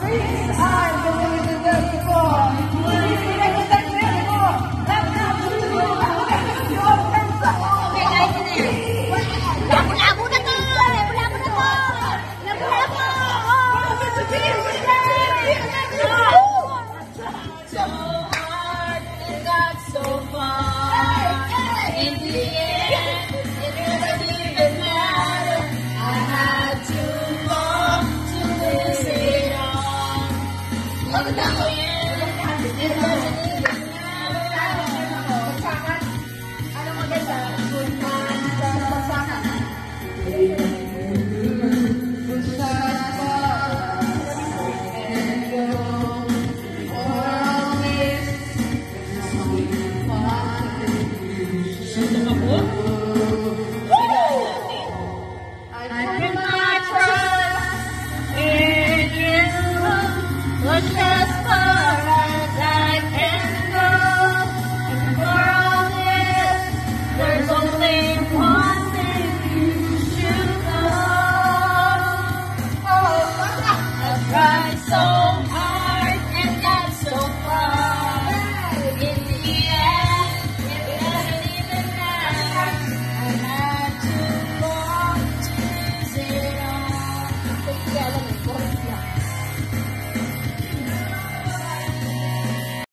Freeze time kita ko